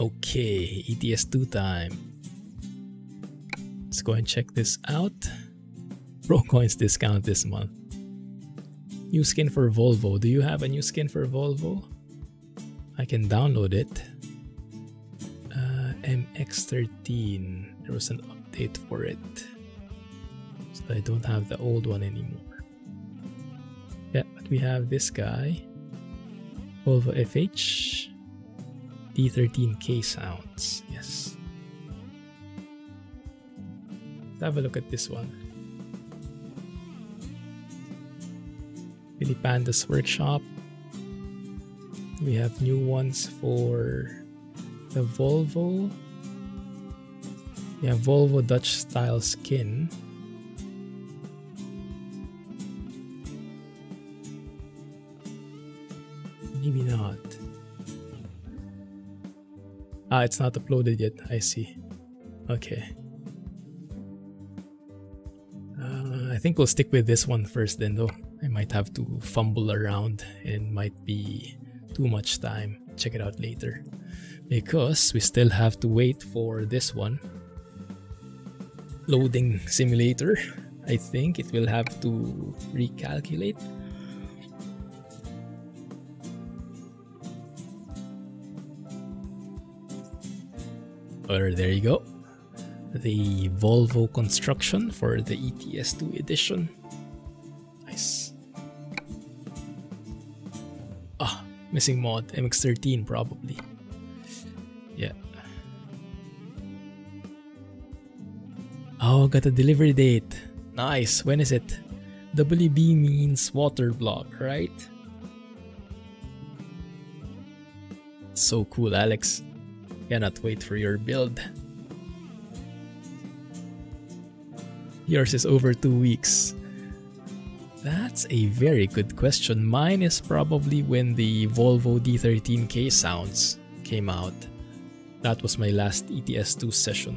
Okay, ETS2 time. Let's go and check this out. Pro coins discount this month. New skin for Volvo. Do you have a new skin for Volvo? I can download it. Uh, MX13. There was an update for it. So I don't have the old one anymore. Yeah, but we have this guy. Volvo FH. D13K sounds. Yes. Let's have a look at this one. Silly Panda's workshop. We have new ones for the Volvo. Have Volvo Dutch style skin. Ah, it's not uploaded yet. I see. Okay. Uh, I think we'll stick with this one first then though. I might have to fumble around and might be too much time. Check it out later. Because we still have to wait for this one. Loading simulator. I think it will have to recalculate. Or there you go. The Volvo construction for the ETS2 edition. Nice. Ah, missing mod MX13 probably. Yeah. Oh, got a delivery date. Nice. When is it? WB means water block, right? So cool, Alex. Cannot wait for your build. Yours is over two weeks. That's a very good question. Mine is probably when the Volvo D13K sounds came out. That was my last ETS2 session.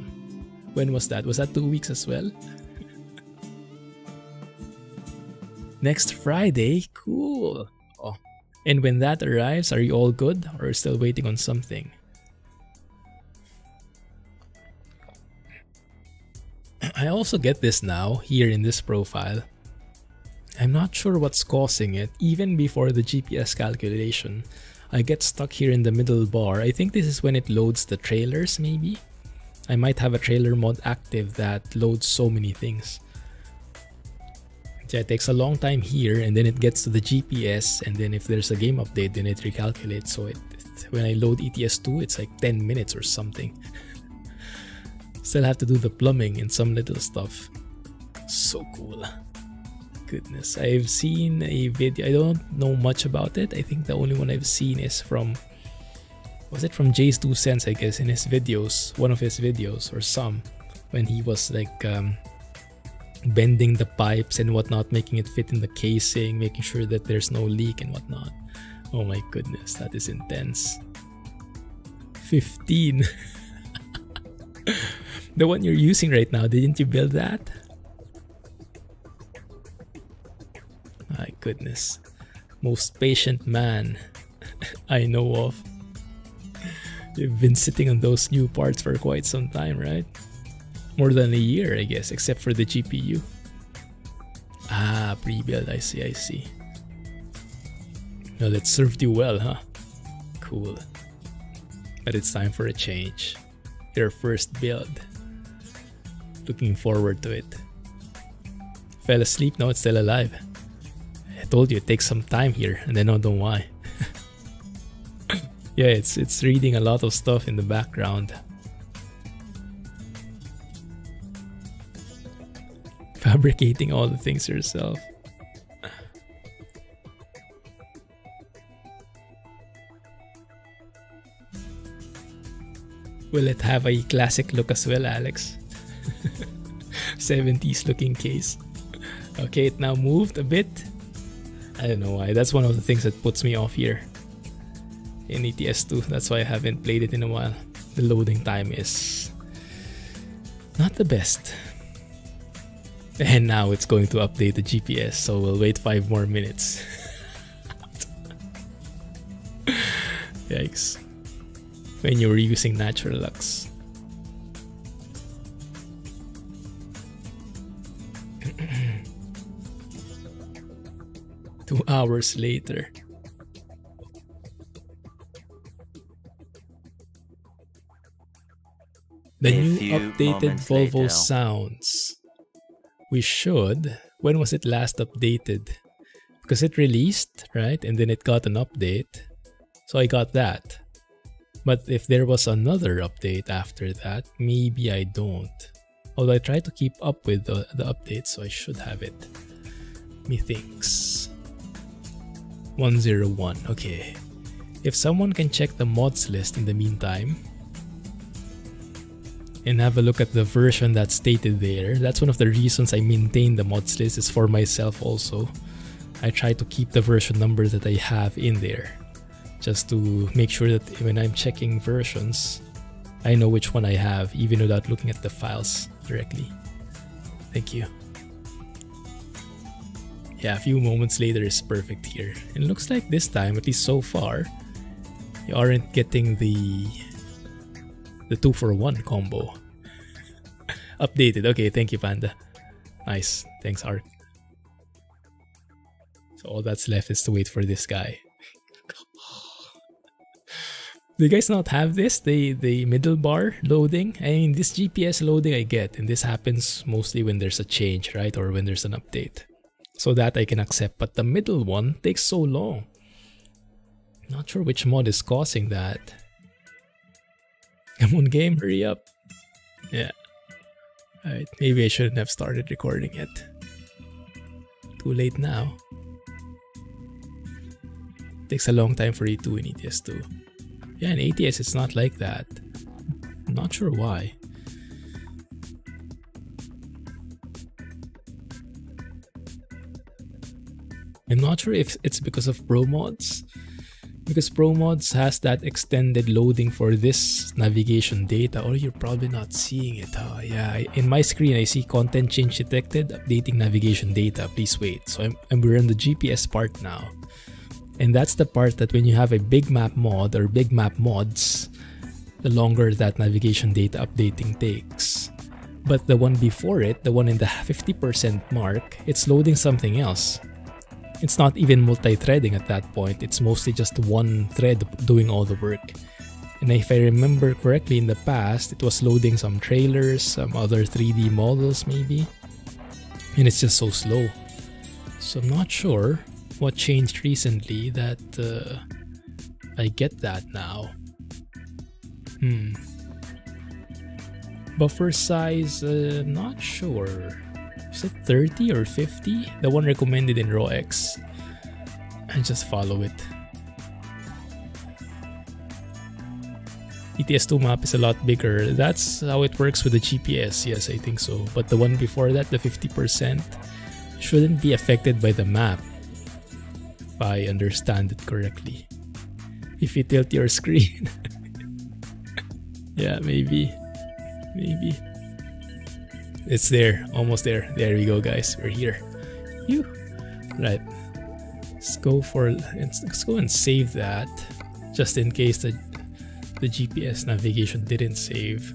When was that? Was that two weeks as well? Next Friday? Cool. Oh. And when that arrives, are you all good or still waiting on something? I also get this now, here in this profile. I'm not sure what's causing it, even before the GPS calculation. I get stuck here in the middle bar. I think this is when it loads the trailers, maybe? I might have a trailer mod active that loads so many things. Yeah, it takes a long time here and then it gets to the GPS and then if there's a game update then it recalculates so it, it when I load ETS2 it's like 10 minutes or something. Still have to do the plumbing and some little stuff. So cool. Goodness, I've seen a video. I don't know much about it. I think the only one I've seen is from. Was it from Jay's Two Cents, I guess, in his videos? One of his videos, or some, when he was like um, bending the pipes and whatnot, making it fit in the casing, making sure that there's no leak and whatnot. Oh my goodness, that is intense. 15. The one you're using right now, didn't you build that? My goodness. Most patient man I know of. You've been sitting on those new parts for quite some time, right? More than a year, I guess, except for the GPU. Ah, pre-build, I see, I see. Well, it served you well, huh? Cool. But it's time for a change. Your first build. Looking forward to it. Fell asleep, now it's still alive. I told you it takes some time here, and I don't know why. yeah, it's it's reading a lot of stuff in the background. Fabricating all the things yourself. Will it have a classic look as well, Alex? 70s looking case. Okay, it now moved a bit. I don't know why. That's one of the things that puts me off here in ETS2. That's why I haven't played it in a while. The loading time is not the best. And now it's going to update the GPS, so we'll wait 5 more minutes. Yikes. when you're using Natural Lux. Hours later. The A new updated Volvo later. sounds. We should. When was it last updated? Because it released, right? And then it got an update. So I got that. But if there was another update after that, maybe I don't. Although I try to keep up with the, the updates, so I should have it. Methinks. 101. Okay. If someone can check the mods list in the meantime, and have a look at the version that's stated there. That's one of the reasons I maintain the mods list is for myself also. I try to keep the version number that I have in there just to make sure that when I'm checking versions, I know which one I have even without looking at the files directly. Thank you. Yeah, a few moments later is perfect here. And it looks like this time, at least so far, you aren't getting the the two for one combo. Updated. Okay, thank you, Panda. Nice. Thanks, Ark. So all that's left is to wait for this guy. Do you guys not have this? The the middle bar loading? I mean this GPS loading I get, and this happens mostly when there's a change, right? Or when there's an update. So that I can accept. But the middle one takes so long. Not sure which mod is causing that. Come on, game, hurry up. Yeah. Alright, maybe I shouldn't have started recording it. Too late now. Takes a long time for E2 in ETS2. Yeah, in ATS it's not like that. Not sure why. I'm not sure if it's because of Pro mods. Because Pro mods has that extended loading for this navigation data, or you're probably not seeing it. Yeah, in my screen I see content change detected, updating navigation data. Please wait. So I'm, and we're in the GPS part now. And that's the part that when you have a big map mod or big map mods, the longer that navigation data updating takes. But the one before it, the one in the 50% mark, it's loading something else. It's not even multi-threading at that point. It's mostly just one thread doing all the work. And if I remember correctly in the past, it was loading some trailers, some other 3D models maybe. And it's just so slow. So I'm not sure what changed recently that uh, I get that now. Hmm. Buffer size, uh, not sure. Is it 30 or 50? The one recommended in RawX. And just follow it. ETS2 map is a lot bigger. That's how it works with the GPS. Yes, I think so. But the one before that, the 50%, shouldn't be affected by the map. If I understand it correctly. If you tilt your screen. yeah, maybe. Maybe. It's there. Almost there. There we go, guys. We're here. You. Right. Let's go for let's go and save that. Just in case the the GPS navigation didn't save.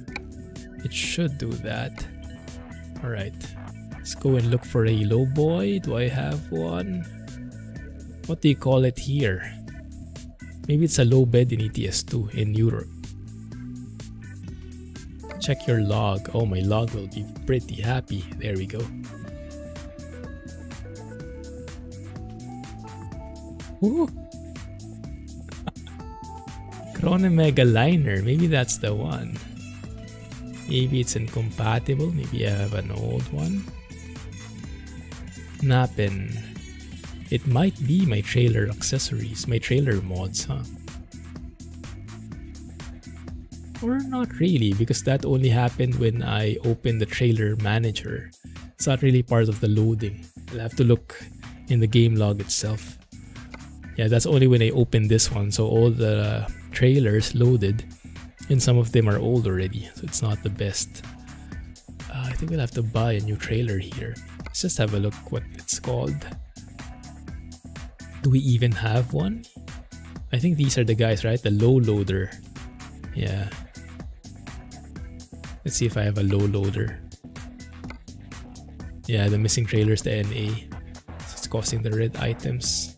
It should do that. Alright. Let's go and look for a low boy. Do I have one? What do you call it here? Maybe it's a low bed in ETS2 in Europe. Check your log. Oh, my log will be pretty happy. There we go. Ooh. Krone Mega Liner. Maybe that's the one. Maybe it's incompatible. Maybe I have an old one. Nappin. It might be my trailer accessories, my trailer mods, huh? Or not really, because that only happened when I opened the trailer manager. It's not really part of the loading. I'll have to look in the game log itself. Yeah, that's only when I opened this one, so all the trailers loaded, and some of them are old already, so it's not the best. Uh, I think we'll have to buy a new trailer here. Let's just have a look what it's called. Do we even have one? I think these are the guys, right? The low loader. Yeah. Let's see if I have a low loader. Yeah, the missing trailer is the NA. So it's causing the red items.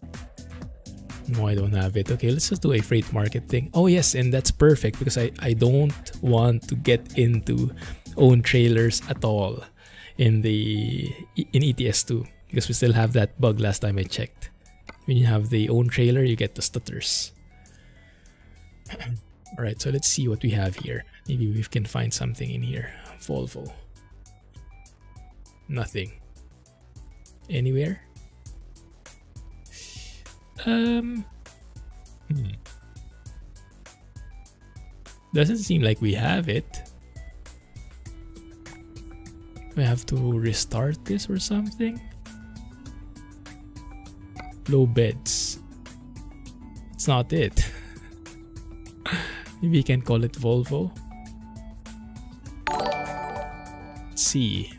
No, I don't have it. Okay, let's just do a freight market thing. Oh yes, and that's perfect because I, I don't want to get into own trailers at all in the in ETS2 because we still have that bug last time I checked. When you have the own trailer, you get the stutters. Alright, so let's see what we have here. Maybe we can find something in here. Volvo. Nothing. Anywhere? Um. Hmm. Doesn't seem like we have it. We have to restart this or something? Low beds. It's not it. You can call it Volvo. Let's see.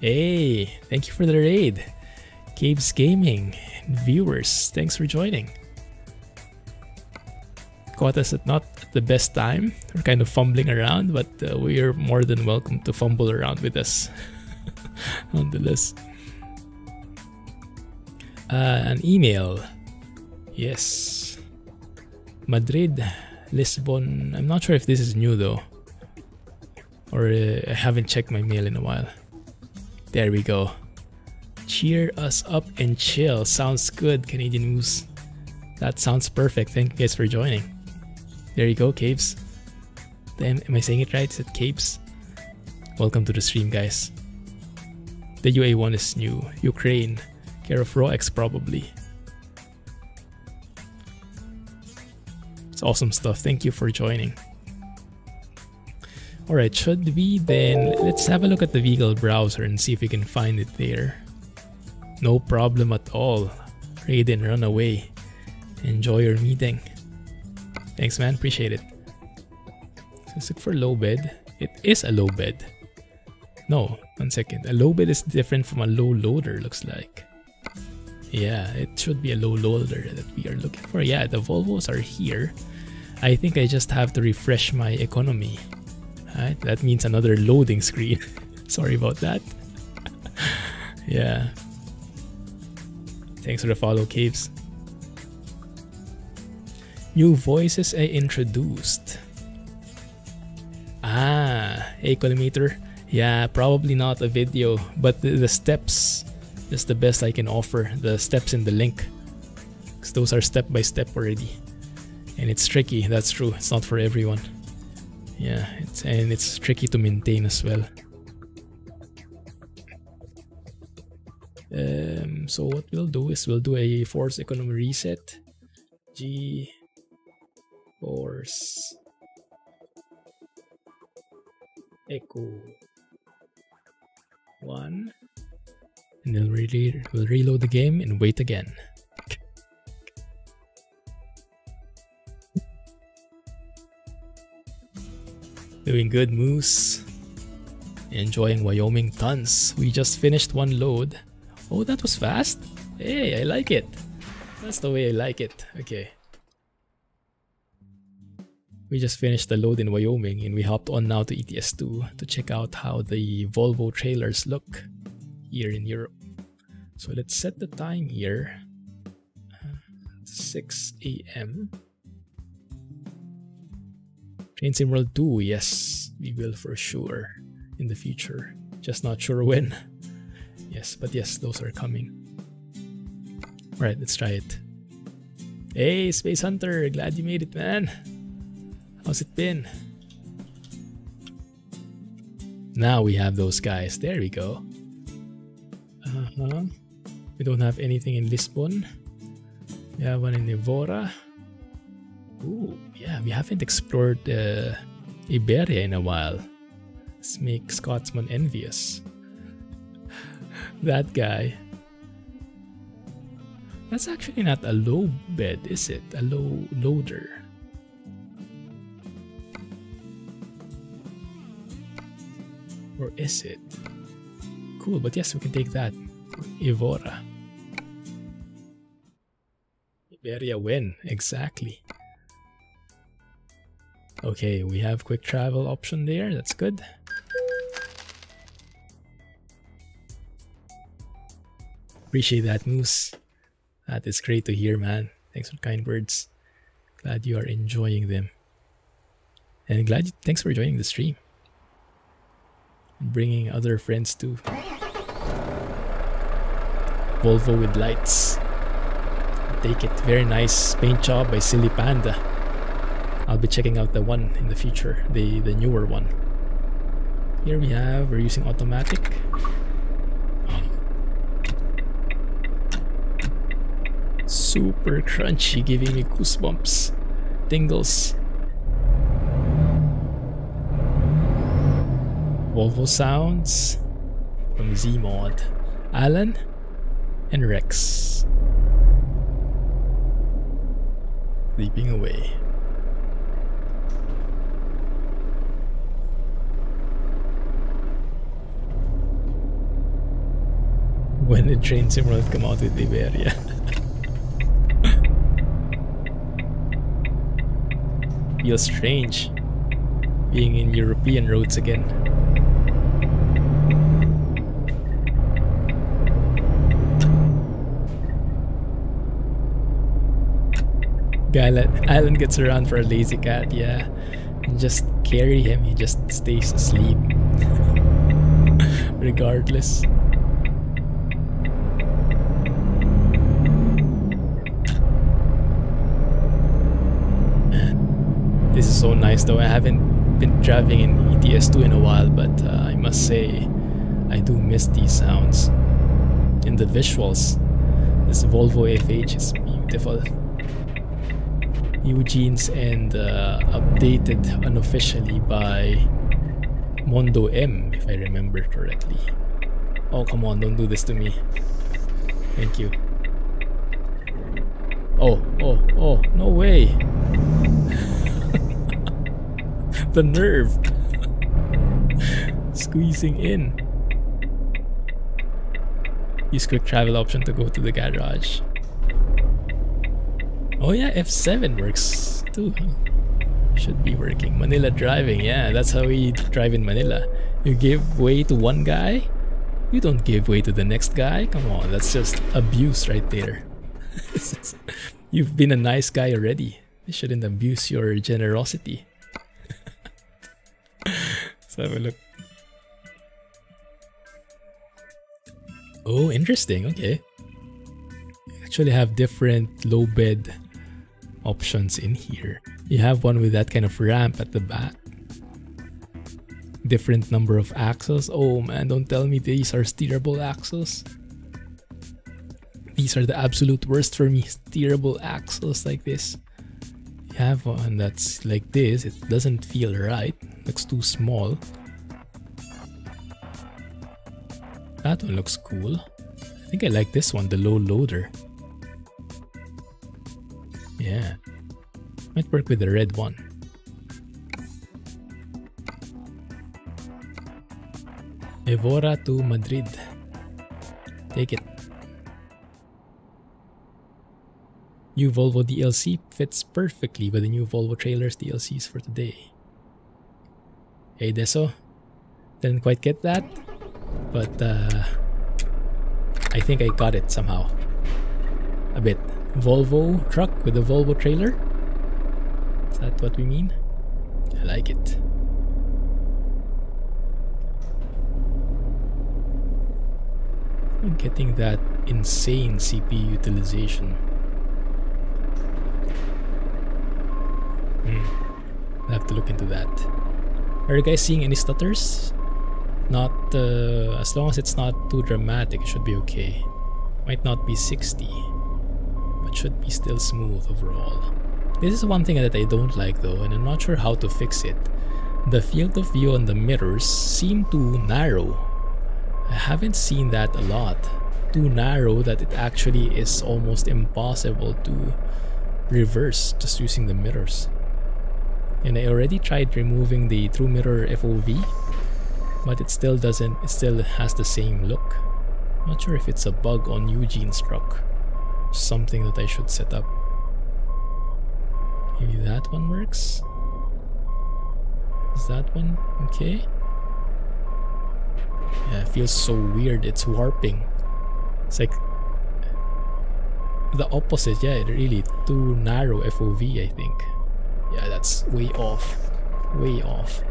Hey, thank you for the raid. Caves Gaming viewers, thanks for joining. Caught us at not the best time. We're kind of fumbling around, but uh, we are more than welcome to fumble around with us. Nonetheless. Uh, an email. Yes. Madrid, Lisbon. I'm not sure if this is new though. Or uh, I haven't checked my mail in a while. There we go. Cheer us up and chill. Sounds good, Canadian Moose. That sounds perfect. Thank you guys for joining. There you go, Caves. Am, am I saying it right? Is it Caves? Welcome to the stream, guys. The UA1 is new. Ukraine. Care of Roex, probably. It's awesome stuff. Thank you for joining. Alright, should we then... Let's have a look at the vehicle browser and see if we can find it there. No problem at all. Raiden, run away. Enjoy your meeting. Thanks, man. Appreciate it. Let's look for low bed. It is a low bed. No, one second. A low bed is different from a low loader, looks like. Yeah, it should be a low loader that we are looking for. Yeah, the Volvos are here. I think I just have to refresh my economy. Right? That means another loading screen. Sorry about that. yeah. Thanks for the follow, Caves. New voices I introduced. Ah, a kilometer. Yeah, probably not a video, but the, the steps is the best I can offer. The steps in the link. Because those are step by step already. And it's tricky, that's true. It's not for everyone. Yeah, it's and it's tricky to maintain as well. Um, so what we'll do is we'll do a force economy reset. G force echo one and then really we'll reload the game and wait again. Doing good moose. Enjoying wyoming tons we just finished one load. Oh that was fast? Hey i like it. That's the way i like it. Okay. We just finished the load in Wyoming and we hopped on now to ETS2 to check out how the Volvo trailers look here in Europe. So let's set the time here. 6 a.m. Train Sim World 2, yes, we will for sure in the future. Just not sure when. Yes, but yes, those are coming. Alright, let's try it. Hey, Space Hunter, glad you made it, man. How's it been? Now we have those guys. There we go. Uh-huh. We don't have anything in Lisbon. We have one in Evora. Ooh, yeah, we haven't explored uh, Iberia in a while. Let's make Scotsman envious. that guy. That's actually not a low bed, is it? A low loader. Or is it? Cool, but yes, we can take that. Evora. Iberia win, exactly. Okay, we have quick travel option there. That's good. Appreciate that, Moose. That is great to hear, man. Thanks for kind words. Glad you are enjoying them. And glad you, thanks for joining the stream. Bringing other friends too. Volvo with lights. Take it. Very nice paint job by Silly Panda. I'll be checking out the one in the future, the, the newer one. Here we have, we're using automatic. Super crunchy, giving me goosebumps, tingles. Volvo sounds from Zeemod. Alan and Rex. Sleeping away. When the train Simworld come out with Iberia. Feels strange being in European roads again. Island, Island gets around for a lazy cat, yeah. And just carry him, he just stays asleep. Regardless. This is so nice though. I haven't been driving in ETS2 in a while, but uh, I must say I do miss these sounds. And the visuals. This Volvo FH is beautiful. Eugene's and uh, updated unofficially by Mondo N, if I remember correctly. Oh, come on, don't do this to me. Thank you. Oh, oh, oh, no way. the nerve. Squeezing in. Use quick travel option to go to the garage. Oh yeah, F7 works too. Should be working. Manila driving, yeah, that's how we drive in Manila. You give way to one guy, you don't give way to the next guy. Come on, that's just abuse right there. You've been a nice guy already. You shouldn't abuse your generosity. Let's have a look. Oh, interesting. Okay. Actually have different low bed options in here. You have one with that kind of ramp at the back. Different number of axles. Oh man, don't tell me these are steerable axles. These are the absolute worst for me. Steerable axles like this. You have one that's like this. It doesn't feel right. Looks too small. That one looks cool. I think I like this one, the low loader. Yeah. Might work with the red one. Evora to Madrid. Take it. New Volvo DLC fits perfectly with the new Volvo trailers DLCs for today. Hey Deso, didn't quite get that, but uh, I think I got it somehow. A bit. Volvo truck with a Volvo trailer? Is that what we mean? I like it. I'm getting that insane CPU utilization. Hmm. I'll have to look into that. Are you guys seeing any stutters? Not, uh, as long as it's not too dramatic, it should be okay. Might not be 60 should be still smooth overall. This is one thing that I don't like though, and I'm not sure how to fix it. The field of view on the mirrors seem too narrow. I haven't seen that a lot. Too narrow that it actually is almost impossible to reverse just using the mirrors. And I already tried removing the true mirror FOV, but it still doesn't, it still has the same look. Not sure if it's a bug on Eugene's truck something that I should set up. Maybe that one works? Is that one okay? Yeah, it feels so weird. It's warping. It's like the opposite. Yeah, really too narrow FOV, I think. Yeah, that's way off. Way off.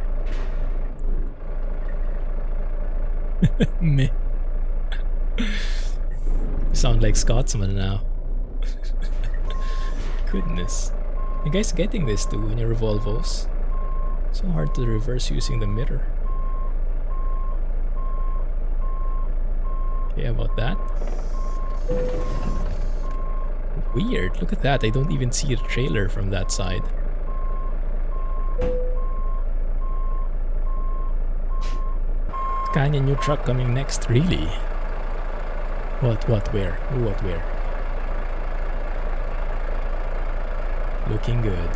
Me. sound like Scotsman now. Goodness. You guys getting this too in your Volvos? So hard to reverse using the mirror. Okay, about that. Weird, look at that. I don't even see a trailer from that side. Canyon new truck coming next, really? What, what, where? What, where? Looking good.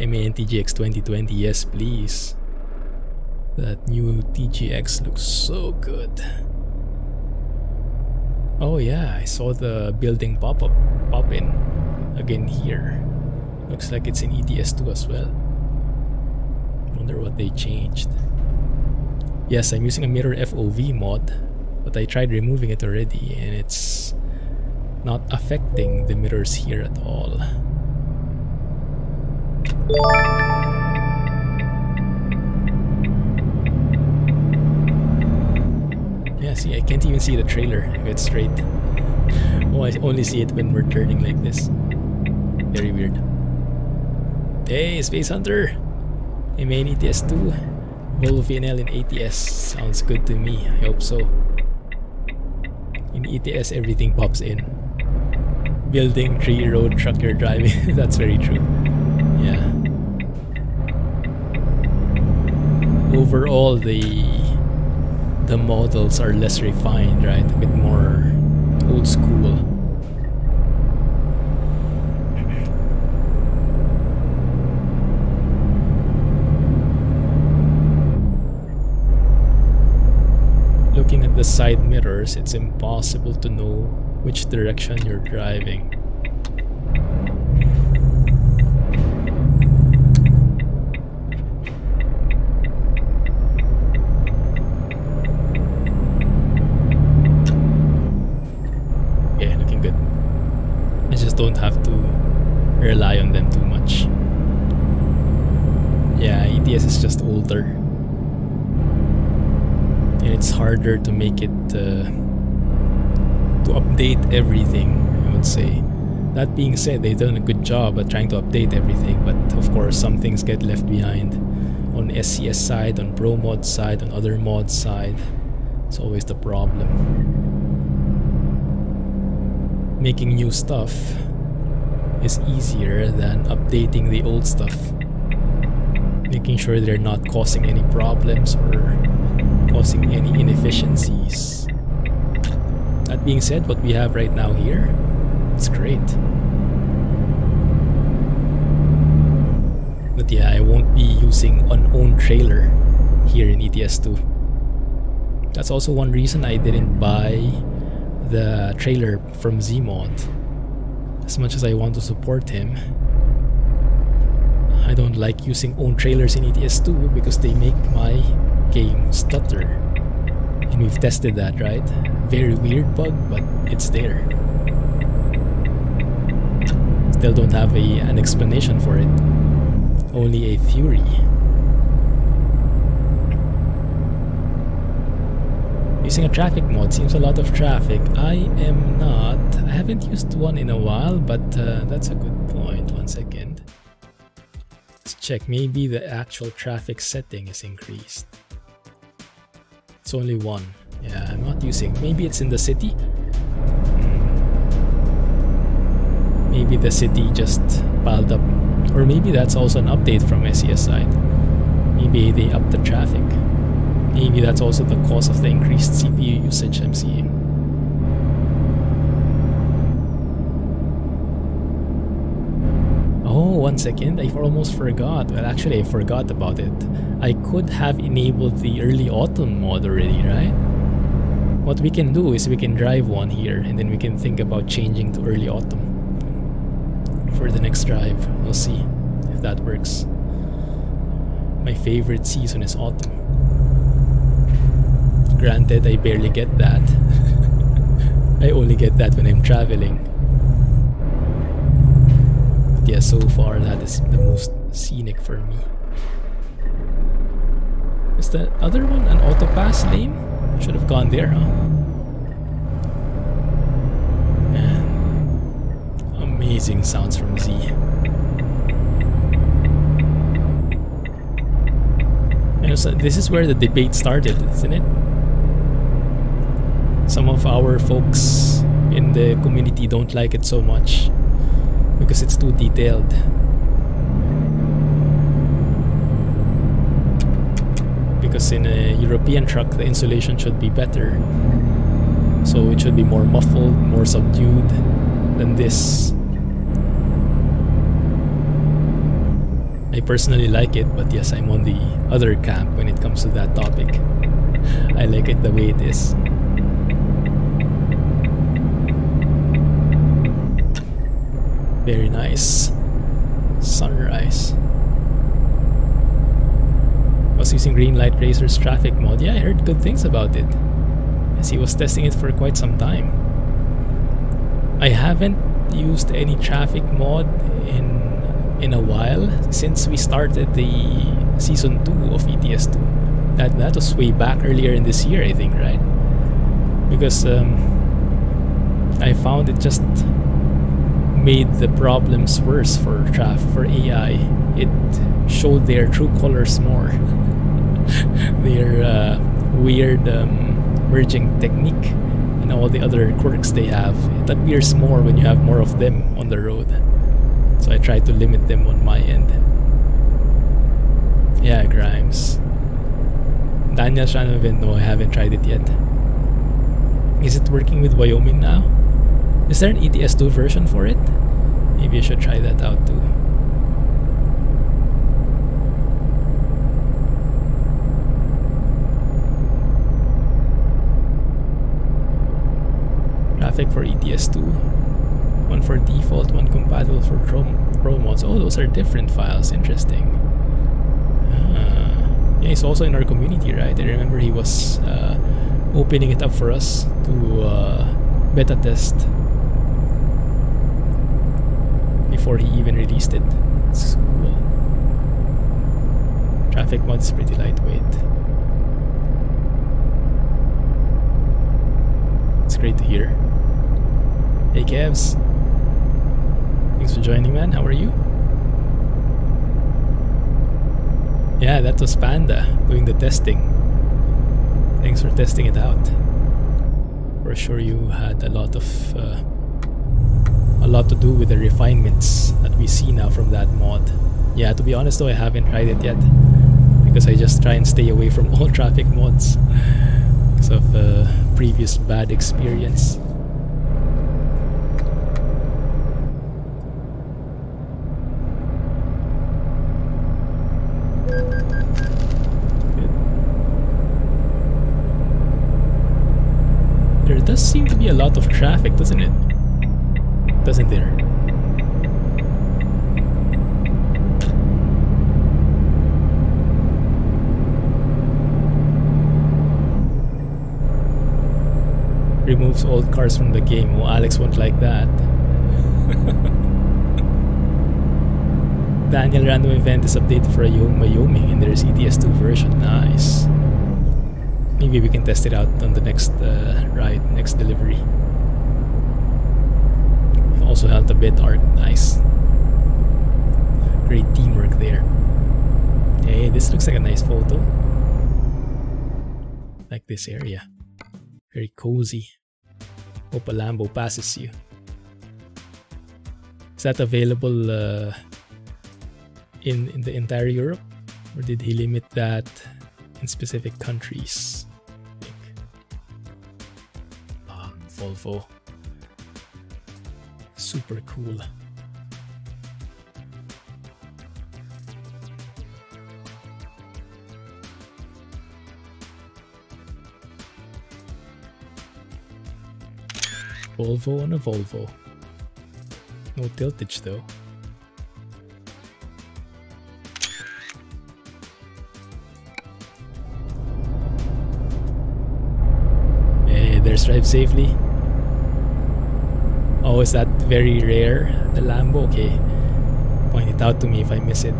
MAN TGX 2020, yes please. That new TGX looks so good. Oh yeah, I saw the building pop up pop in again here. Looks like it's in ETS2 as well. Wonder what they changed. Yes, I'm using a mirror FOV mod, but I tried removing it already and it's not affecting the mirrors here at all. Yeah, see, I can't even see the trailer if it's straight. Oh, I only see it when we're turning like this. Very weird. Hey, Space Hunter! I'm in ETS2. Volvo VNL in ATS sounds good to me. I hope so. In ETS, everything pops in. Building, tree, road, truck you're driving. That's very true. Yeah. Overall, the the models are less refined, right? A bit more old school. looking at the side mirrors, it's impossible to know which direction you're driving. Yeah, looking good. I just don't have to rely on them too much. Yeah, ETS is just older and it's harder to make it update everything i would say. That being said they've done a good job at trying to update everything but of course some things get left behind on scs side on pro mod side on other mod side. It's always the problem. Making new stuff is easier than updating the old stuff. Making sure they're not causing any problems or causing any inefficiencies. That being said, what we have right now here, it's great. But yeah, I won't be using an own trailer here in ETS2. That's also one reason I didn't buy the trailer from Zeemod. As much as I want to support him, I don't like using own trailers in ETS2 because they make my game stutter. And we've tested that, right? Very weird bug, but it's there. Still don't have a, an explanation for it. Only a theory. Using a traffic mod seems a lot of traffic. I am not. I haven't used one in a while, but uh, that's a good point. One second. Let's check. Maybe the actual traffic setting is increased. It's only one. Yeah, I'm not using. Maybe it's in the city. Maybe the city just piled up. Or maybe that's also an update from SCS side. Maybe they upped the traffic. Maybe that's also the cause of the increased CPU usage I'm seeing. Oh, one second, I almost forgot. Well, actually, I forgot about it. I could have enabled the early autumn mod already, right? What we can do is we can drive one here and then we can think about changing to early autumn for the next drive. We'll see if that works. My favorite season is autumn. Granted, I barely get that. I only get that when I'm traveling. But yeah, so far that is the most scenic for me. Is the other one an auto pass lane? Should have gone there, huh? Man. Amazing sounds from Z. So this is where the debate started, isn't it? Some of our folks in the community don't like it so much because it's too detailed. Because in a European truck, the insulation should be better. So it should be more muffled, more subdued than this. I personally like it, but yes, I'm on the other camp when it comes to that topic. I like it the way it is. Very nice. Sunrise. Using Greenlight Racer's traffic mod. Yeah, I heard good things about it. As he was testing it for quite some time. I haven't used any traffic mod in in a while since we started the season 2 of ETS2. That that was way back earlier in this year, I think, right? Because um, I found it just made the problems worse for traf for AI. It showed their true colors more. their uh, weird um, merging technique and all the other quirks they have. It appears more when you have more of them on the road. So I try to limit them on my end. Yeah, Grimes. Daniel Shanoven, no, I haven't tried it yet. Is it working with Wyoming now? Is there an ETS2 version for it? Maybe I should try that out too. Traffic for ETS2. One for default, one compatible for Chrome, Chrome mods. Oh, those are different files. Interesting. Uh, yeah, he's also in our community, right? I remember he was uh, opening it up for us to uh, beta test before he even released it. It's cool. Traffic mod is pretty lightweight. It's great to hear. Hey Kevs. Thanks for joining man, how are you? Yeah, that was Panda doing the testing. Thanks for testing it out. For sure you had a lot of uh, a lot to do with the refinements that we see now from that mod. Yeah, to be honest though, I haven't tried it yet because I just try and stay away from all traffic mods because of uh, previous bad experience. There does seem to be a lot of traffic, doesn't it? Doesn't there? Removes old cars from the game. Well, Alex won't like that. Daniel random event is updated for Wyoming and there's ETS2 version. Nice. Maybe we can test it out on the next uh, ride, next delivery. Also helped a bit art. Nice. Great teamwork there. Hey, this looks like a nice photo. Like this area. Very cozy. Hope a Lambo passes you. Is that available uh, in, in the entire Europe? Or did he limit that in specific countries? Volvo. Super cool. Volvo on a Volvo. No tiltage though. Drive safely. Oh, is that very rare? The Lambo? Okay. Point it out to me if I miss it.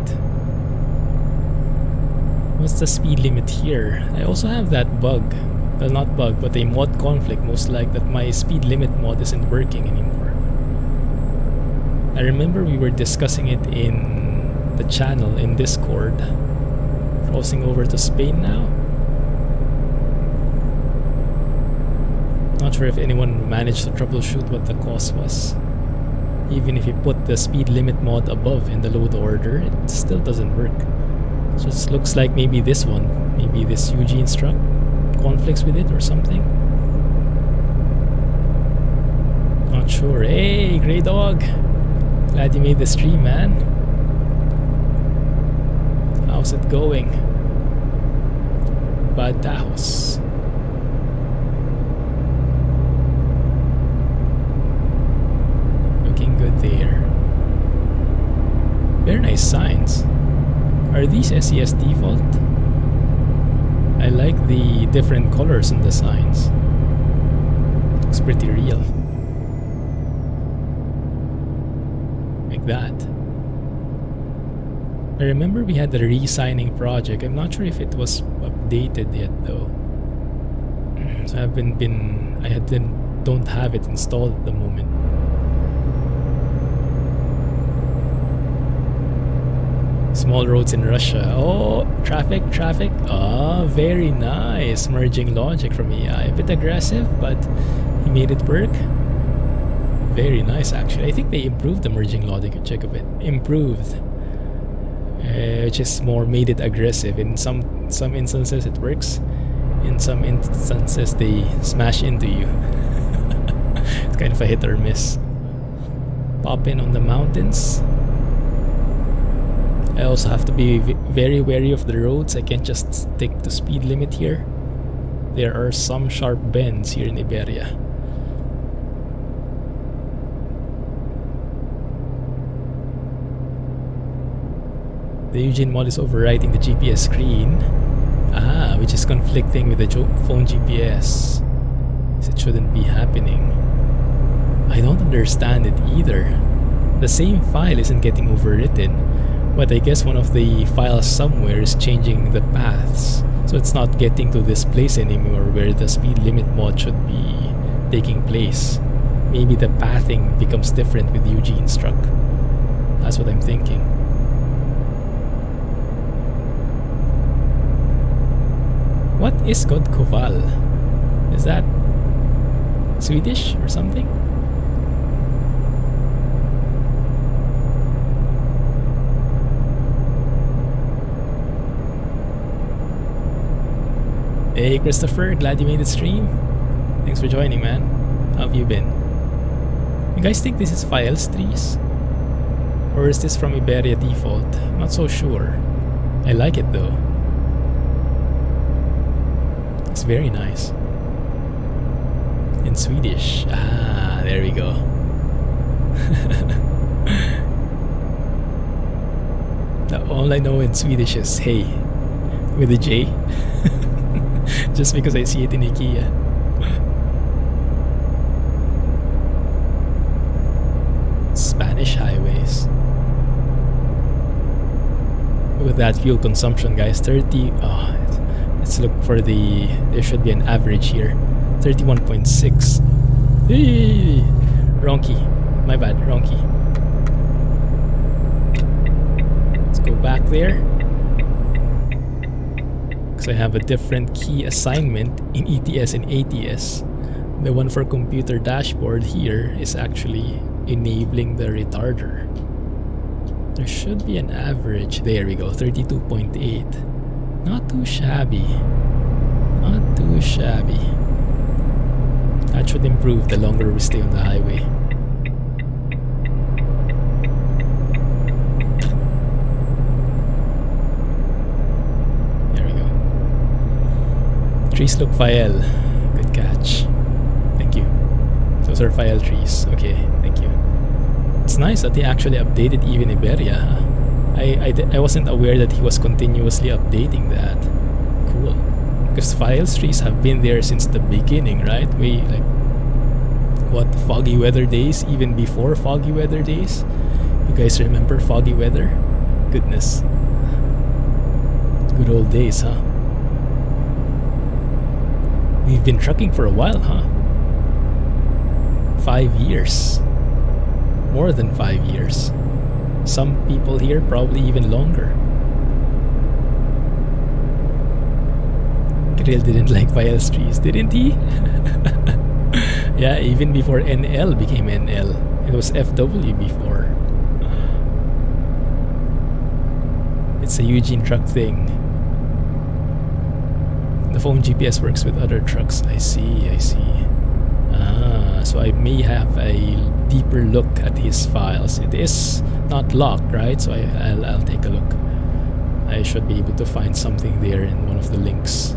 What's the speed limit here? I also have that bug. Well, not bug, but a mod conflict most like that my speed limit mod isn't working anymore. I remember we were discussing it in the channel in Discord. Crossing over to Spain now. Not sure if anyone managed to troubleshoot what the cause was. Even if you put the speed limit mod above in the load order, it still doesn't work. Just looks like maybe this one, maybe this Eugene's truck conflicts with it or something. Not sure. Hey, Grey Dog! Glad you made the stream, man. How's it going? Badajoz. Looking good there. Very nice signs. Are these SCS default? I like the different colors in the signs. Looks pretty real. Like that. I remember we had the re-signing project. I'm not sure if it was updated yet though. So I haven't been I had don't have it installed at the moment. Small roads in Russia. Oh, traffic, traffic. Ah, very nice. Merging logic from AI. A bit aggressive, but he made it work. Very nice, actually. I think they improved the merging logic. Check a bit. Improved. Uh, which is more made it aggressive. In some some instances it works. In some instances they smash into you. it's kind of a hit or miss. Pop in on the mountains. I also have to be very wary of the roads. I can't just stick to speed limit here. There are some sharp bends here in Iberia. The Eugene mod is overwriting the GPS screen. Ah, which is conflicting with the phone GPS. It shouldn't be happening. I don't understand it either. The same file isn't getting overwritten but I guess one of the files somewhere is changing the paths. So it's not getting to this place anymore where the speed limit mod should be taking place. Maybe the pathing becomes different with Eugene's truck. That's what I'm thinking. What is God Koval? Is that Swedish or something? Hey Christopher, glad you made the stream. Thanks for joining, man. How have you been? You guys think this is Fael's trees? Or is this from Iberia default? Not so sure. I like it though. It's very nice. In Swedish. Ah, there we go. all I know in Swedish is hey with a J. just because I see it in IKEA. Spanish highways. With that fuel consumption, guys, 30. Oh, let's look for the. There should be an average here. 31.6. Hey, Ronky. My bad, Ronky. Let's go back there. I have a different key assignment in ETS and ATS. The one for computer dashboard here is actually enabling the retarder. There should be an average. There we go, 32.8. Not too shabby. Not too shabby. That should improve the longer we stay on the highway. Trees look Fael. Good catch. Thank you. Those are Fael trees. Okay, thank you. It's nice that they actually updated even Iberia. I, I, I wasn't aware that he was continuously updating that. Cool. because Fael trees have been there since the beginning, right? We like what foggy weather days, even before foggy weather days. You guys remember foggy weather? Goodness. Good old days, huh? We've been trucking for a while, huh? Five years. More than five years. Some people here probably even longer. Kirill didn't like Fael's trees, didn't he? yeah, even before NL became NL. It was FW before. It's a Eugene truck thing. Phone GPS works with other trucks. I see, I see. Ah, so I may have a deeper look at his files. It is not locked, right? So I, I'll, I'll take a look. I should be able to find something there in one of the links.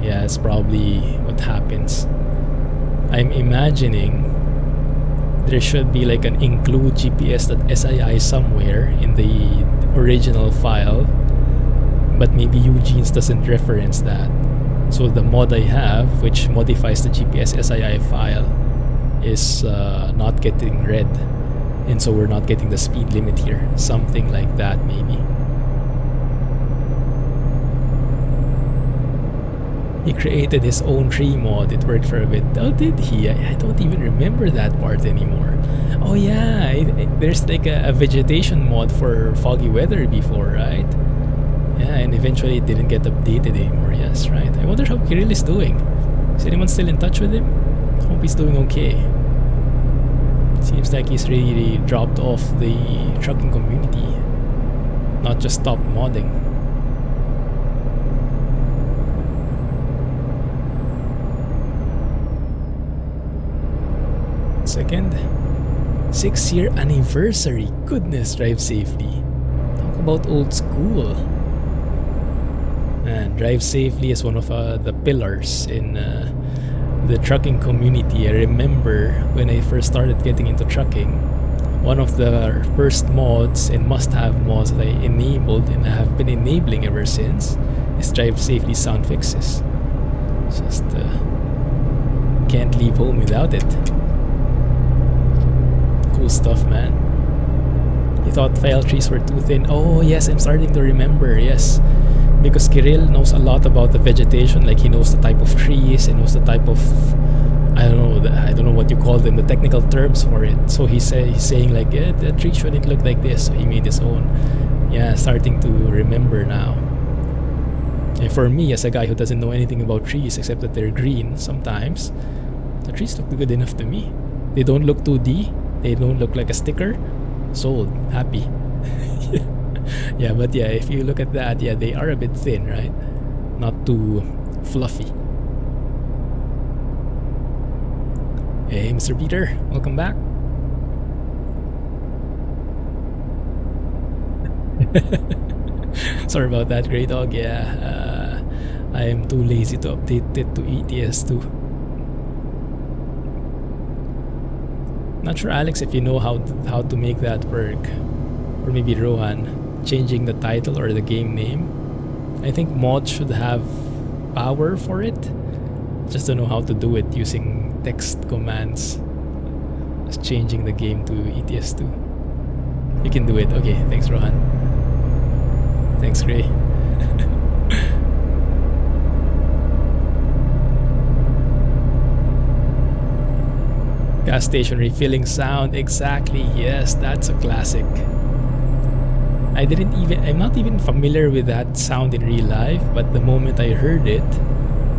Yeah, it's probably what happens. I'm imagining there should be like an include GPS.sii somewhere in the original file, but maybe Eugene's doesn't reference that. So the mod I have, which modifies the GPS SII file, is uh, not getting read. And so we're not getting the speed limit here. Something like that, maybe. He created his own tree mod. It worked for a bit. Oh, did he? I, I don't even remember that part anymore. Oh yeah, it, it, there's like a, a, vegetation mod for foggy weather before, right? Yeah, and eventually it didn't get updated anymore. Yes, right. I wonder how Kirill is doing. Is anyone still in touch with him? Hope he's doing okay. Seems like he's really dropped off the trucking community. Not just stopped modding. second. Six year anniversary. Goodness, drive safely. Talk about old school. And drive safely is one of uh, the pillars in uh, the trucking community. I remember when I first started getting into trucking, one of the first mods and must have mods that I enabled and I have been enabling ever since is drive safely sound fixes. Just uh, can't leave home without it cool stuff, man. He thought Fael trees were too thin. Oh, yes, I'm starting to remember, yes. Because Kirill knows a lot about the vegetation, like he knows the type of trees, he knows the type of I don't know, I don't know what you call them, the technical terms for it. So he say, he's saying like, yeah, the tree shouldn't look like this. So he made his own. Yeah, starting to remember now. And for me, as a guy who doesn't know anything about trees except that they're green sometimes, the trees look good enough to me. They don't look 2D, they don't look like a sticker sold happy yeah but yeah if you look at that yeah they are a bit thin right? Not too fluffy. Hey mr peter welcome back. Sorry about that gray dog. Yeah uh, i am too lazy to update it to ets2 Not sure, Alex, if you know how to, how to make that work, or maybe Rohan, changing the title or the game name. I think mod should have power for it. Just don't know how to do it using text commands. Just changing the game to ETS2. You can do it. Okay, thanks, Rohan. Thanks, Gray. Gas station refilling sound, exactly, yes, that's a classic. I didn't even, I'm not even familiar with that sound in real life, but the moment I heard it,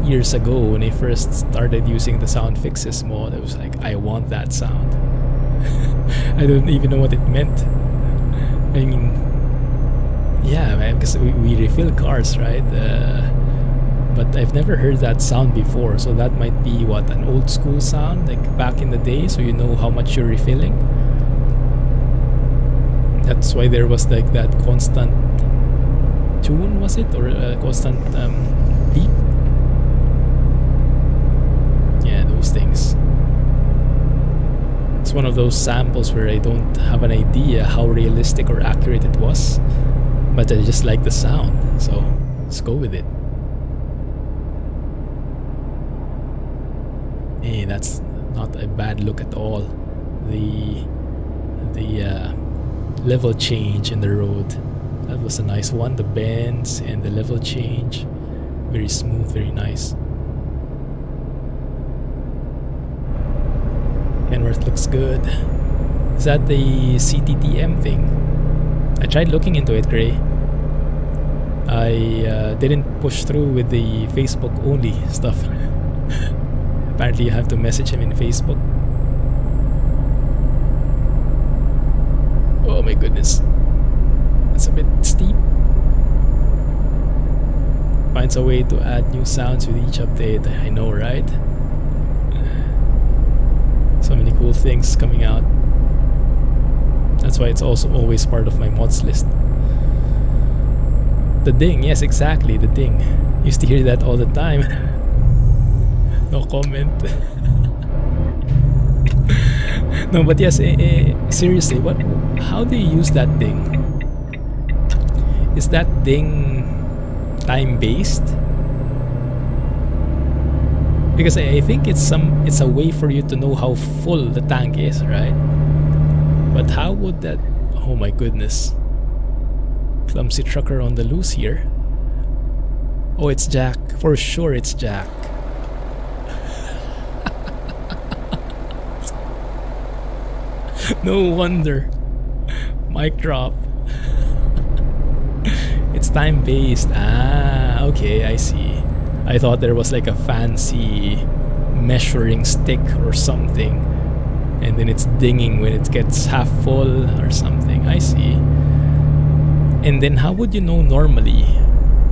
years ago when I first started using the sound fixes mode, I was like, I want that sound. I don't even know what it meant. I mean, yeah, man, because we, we refill cars, right? Uh, but I've never heard that sound before. So that might be what an old school sound, like back in the day, so you know how much you're refilling. That's why there was like that constant tune, was it, or a constant um, beep? Yeah, those things. It's one of those samples where I don't have an idea how realistic or accurate it was, but I just like the sound, so let's go with it. Hey, that's not a bad look at all. The the uh, level change in the road. That was a nice one. The bends and the level change. Very smooth, very nice. Kenworth looks good. Is that the CTTM thing? I tried looking into it, Gray. I uh, didn't push through with the Facebook only stuff. Apparently, you have to message him in Facebook. Oh my goodness. That's a bit steep. Finds a way to add new sounds with each update. I know, right? So many cool things coming out. That's why it's also always part of my mods list. The ding, yes, exactly, the ding. Used to hear that all the time. no comment. no, but yes, eh, eh, seriously, what? How do you use that thing? Is that thing time-based? Because I, think it's some, it's a way for you to know how full the tank is, right? But how would that... Oh my goodness. Clumsy trucker on the loose here. Oh, it's Jack. For sure it's Jack. no wonder. Mic drop. it's time based. Ah, okay, I see. I thought there was like a fancy measuring stick or something. And then it's dinging when it gets half full or something. I see. And then how would you know normally?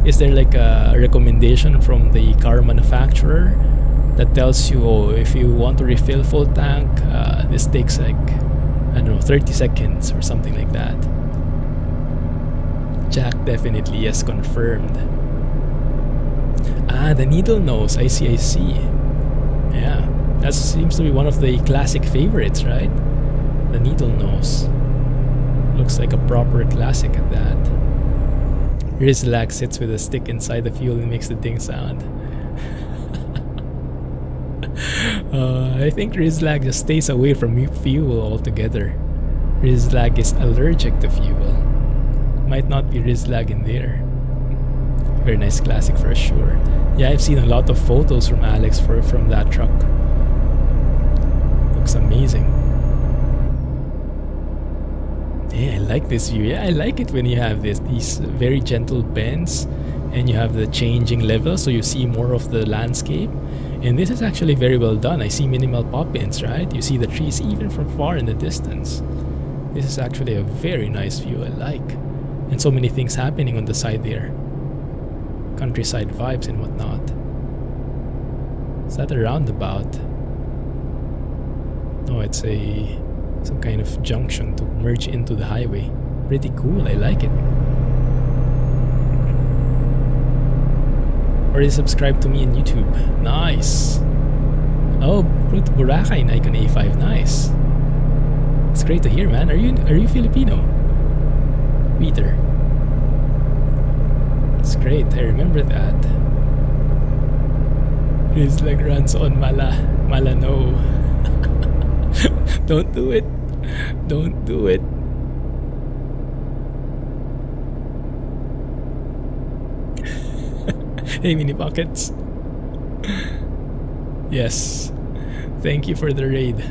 Is there like a recommendation from the car manufacturer that tells you, oh, if you want to refill full tank, uh, this takes like, I don't know, 30 seconds or something like that? Jack definitely, yes, confirmed. Ah, the needle nose. I see, I see. Yeah, that seems to be one of the classic favorites, right? The needle nose. Looks like a proper classic at that. Rizlag sits with a stick inside the fuel and makes the ding sound. uh, I think Rizlag just stays away from fuel altogether. Rizlag is allergic to fuel. Might not be Rizlag in there. Very nice classic for sure. Yeah, I've seen a lot of photos from Alex for from that truck. Looks amazing. Yeah, I like this view. Yeah, I like it when you have this these very gentle bends and you have the changing level so you see more of the landscape. And this is actually very well done. I see minimal pop-ins, right? You see the trees even from far in the distance. This is actually a very nice view. I like. And so many things happening on the side there. Countryside vibes and whatnot. Is that a roundabout? No, it's a some kind of junction to merge into the highway. Pretty cool, I like it. Already subscribed to me on YouTube. Nice. Oh, to Boracay in Icon A5. Nice. It's great to hear, man. Are you are you Filipino? Peter. It's great. I remember that. His leg runs on Mala Mala no. Don't do it. Don't do it. Hey, mini pockets. yes. Thank you for the raid.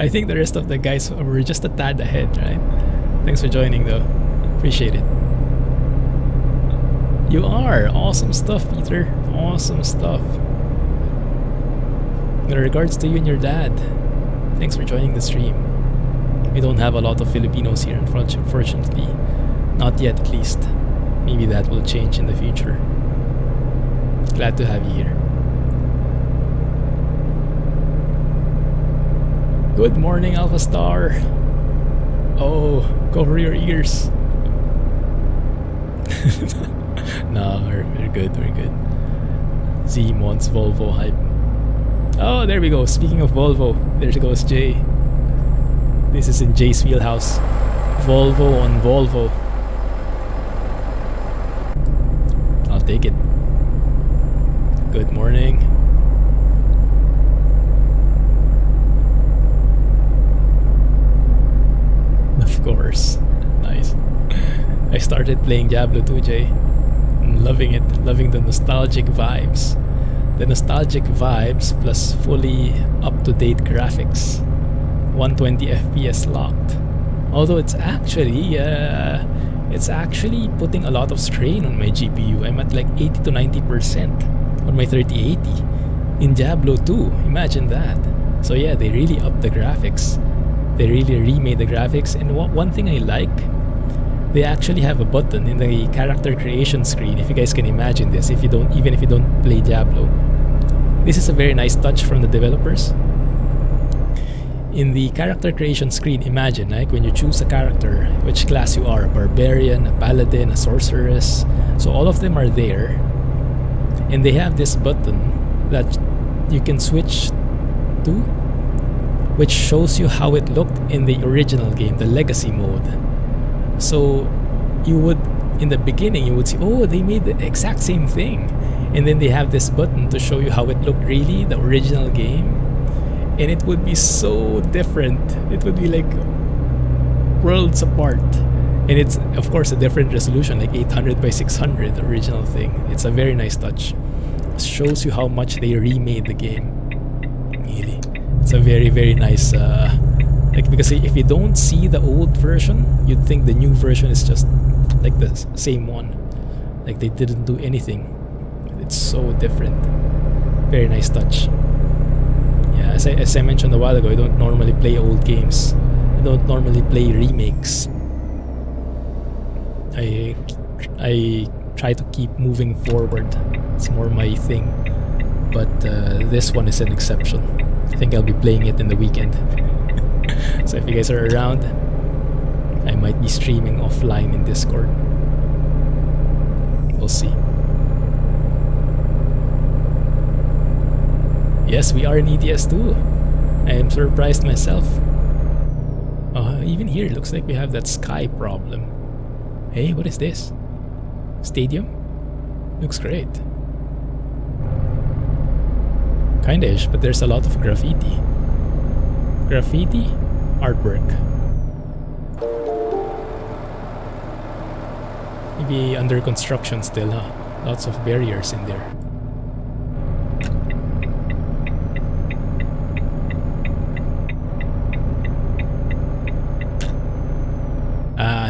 I think the rest of the guys were just a tad ahead, right? Thanks for joining, though. Appreciate it. You are! Awesome stuff, Peter. Awesome stuff. In regards to you and your dad, thanks for joining the stream. We don't have a lot of Filipinos here, unfortunately. Not yet, at least. Maybe that will change in the future. Glad to have you here. Good morning, Alpha Star. Oh, cover your ears. no, we're, we're good, we're good. Zeemods Volvo hype. Oh, there we go. Speaking of Volvo, there goes Jay. This is in Jay's wheelhouse. Volvo on Volvo. they get. Good morning. Of course. nice. I started playing Diablo 2J. I'm loving it. Loving the nostalgic vibes. The nostalgic vibes plus fully up to date graphics. 120 FPS locked. Although it's actually. Uh, it's actually putting a lot of strain on my GPU. I'm at like 80 to 90% on my 3080 in Diablo 2. Imagine that. So yeah, they really upped the graphics. They really remade the graphics. And one thing I like, they actually have a button in the character creation screen. If you guys can imagine this, if you don't, even if you don't play Diablo, this is a very nice touch from the developers. In the character creation screen, imagine like when you choose a character, which class you are, a barbarian, a paladin, a sorceress. So all of them are there. And they have this button that you can switch to, which shows you how it looked in the original game, the legacy mode. So you would, in the beginning, you would see, oh, they made the exact same thing and then they have this button to show you how it looked really the original game and it would be so different. It would be like worlds apart. And it's of course a different resolution like 800 by 600 the original thing. It's a very nice touch. It shows you how much they remade the game really. It's a very very nice uh, like because if you don't see the old version you'd think the new version is just like the same one. Like they didn't do anything. It's so different. Very nice touch. As I, as I mentioned a while ago, I don't normally play old games. I don't normally play remakes. I I try to keep moving forward. It's more my thing. But uh, this one is an exception. I think I'll be playing it in the weekend. so if you guys are around, I might be streaming offline in Discord. We'll see. Yes, we are in ETS2. I am surprised myself. Uh, even here, it looks like we have that sky problem. Hey, what is this? Stadium? Looks great. Kinda-ish, but there's a lot of graffiti. Graffiti? Artwork. Maybe under construction still, huh? Lots of barriers in there.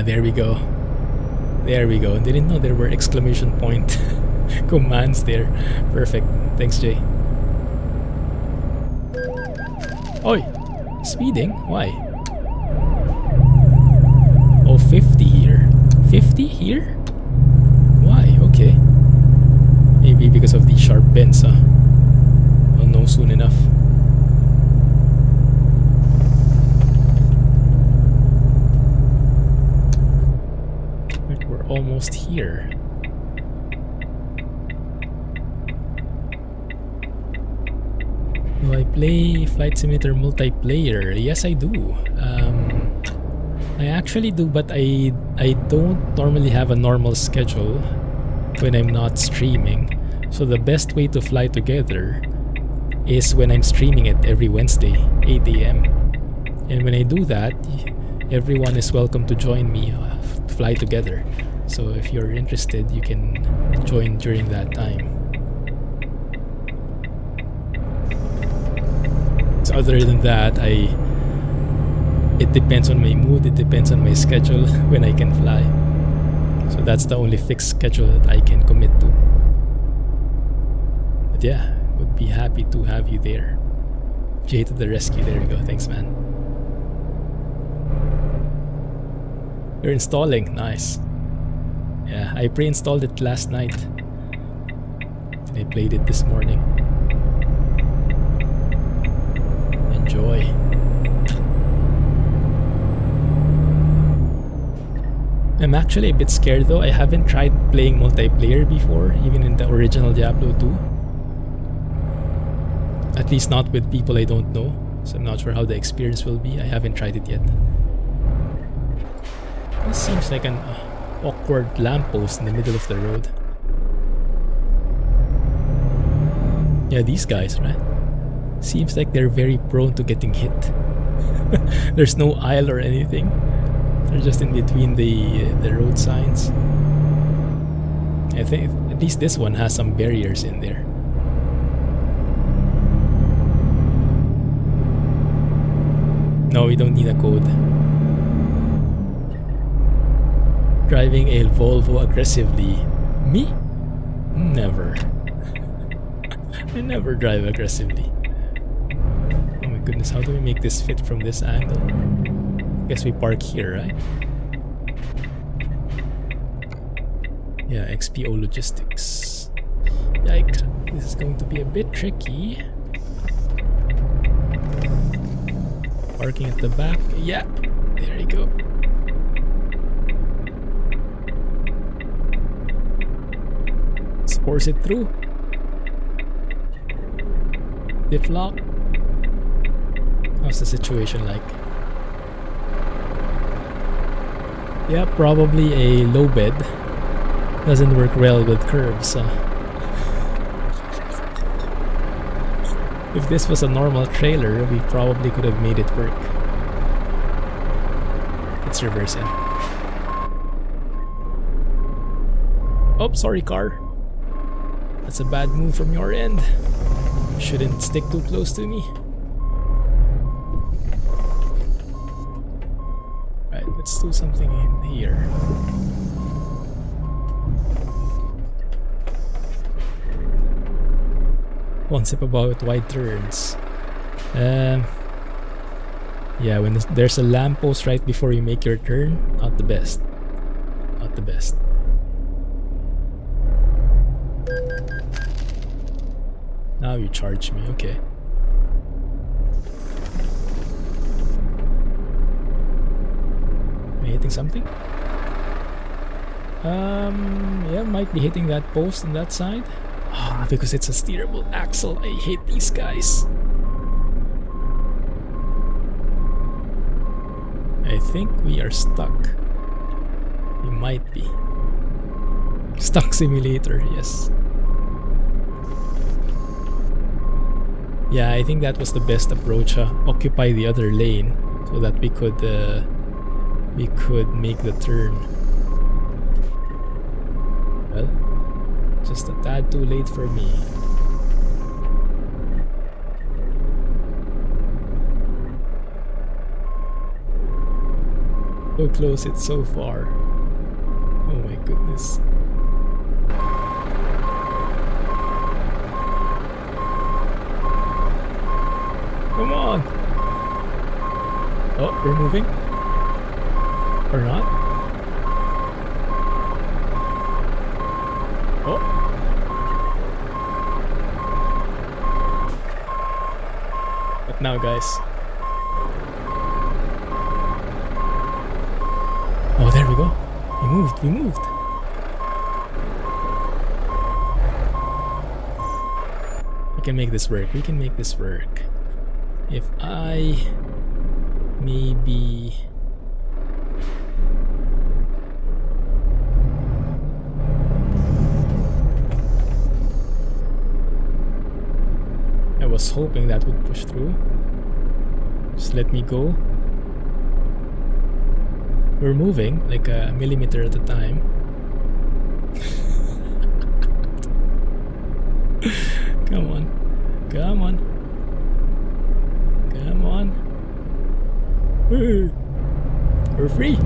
There we go. There we go. Didn't know there were exclamation point commands there. Perfect. Thanks, Jay. Oi! Speeding? Why? Oh, 50 here. 50 here? Why? Okay. Maybe because of the sharp bends, huh? I'll know soon enough. Almost here. Do I play Flight Simulator multiplayer? Yes, I do. Um, I actually do, but I I don't normally have a normal schedule when I'm not streaming. So the best way to fly together is when I'm streaming it every Wednesday, 8 a.m. And when I do that, everyone is welcome to join me uh, fly together. So if you're interested, you can join during that time. So other than that, I it depends on my mood, it depends on my schedule when I can fly. So that's the only fixed schedule that I can commit to. But yeah, would be happy to have you there. Jay to the rescue. There you go. Thanks, man. You're installing. Nice. Yeah, I pre-installed it last night. I played it this morning. Enjoy. I'm actually a bit scared though. I haven't tried playing multiplayer before, even in the original Diablo 2. At least not with people I don't know. So I'm not sure how the experience will be. I haven't tried it yet. This seems like an uh, awkward lamppost in the middle of the road. Yeah, these guys, right? Seems like they're very prone to getting hit. There's no aisle or anything. They're just in between the uh, the road signs. I think at least this one has some barriers in there. No, we don't need a code. Driving a Volvo aggressively. Me? Never. I never drive aggressively. Oh my goodness, how do we make this fit from this angle? Guess we park here, right? Yeah, XPO Logistics. Yikes, this is going to be a bit tricky. Parking at the back. Yeah, there you go. Force it through. Diff lock. How's the situation like? Yeah, probably a low bed. Doesn't work well with curves. Uh. If this was a normal trailer, we probably could have made it work. Let's reverse it. Oh, sorry car. That's a bad move from your end. Shouldn't stick too close to me. Right, let's do something in here. One sip about wide turns. Um, yeah, when there's a lamppost right before you make your turn, not the best. Not the best. Now you charge me, okay. Am I hitting something? Um, yeah, might be hitting that post on that side. Ah, because it's a steerable axle. I hate these guys. I think we are stuck. We might be. Stuck simulator, yes. Yeah, I think that was the best approach. Uh, occupy the other lane so that we could uh, we could make the turn. Well, just a tad too late for me. So close, it's so far. Oh my goodness. Come on! Oh, we're moving. Or not. Oh. But now, guys. Oh, there we go. We moved, we moved. We can make this work. We can make this work if I maybe I was hoping that would push through. Just let me go. We're moving like a millimeter at a time. Come on. Come on Come on. We're free.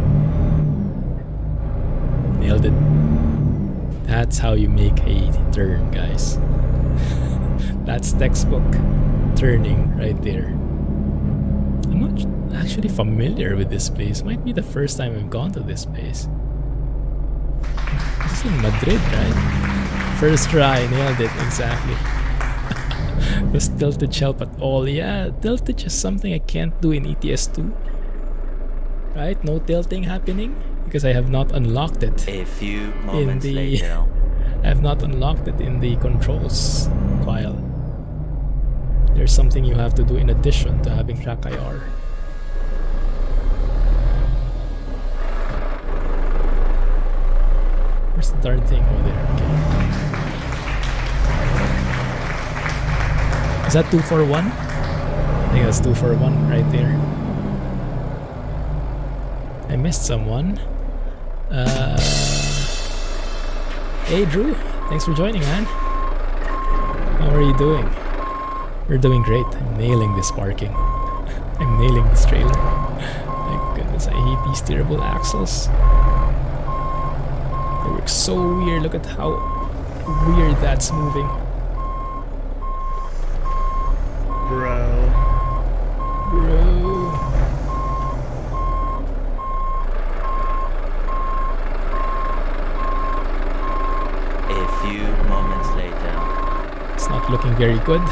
Nailed it. That's how you make a turn, guys. That's textbook turning right there. I'm not actually familiar with this place. Might be the first time I've gone to this place. This is in Madrid, right? First try, nailed it, exactly. Was tilted help at all? Yeah, tilted is something I can't do in ETS2. Right? No tilting happening because I have not unlocked it. A few moments the, later. I have not unlocked it in the controls file. There's something you have to do in addition to having TrackIR. Where's the darn thing? Oh, there. Okay. Is that 2 for 1? I think that's 2 for 1 right there. Missed someone. Uh, hey Drew, thanks for joining man. How are you doing? We're doing great. I'm nailing this parking. I'm nailing this trailer. My goodness, I hate these steerable axles. They work so weird. Look at how weird that's moving. Bro. Bro. A few moments later. It's not looking very good.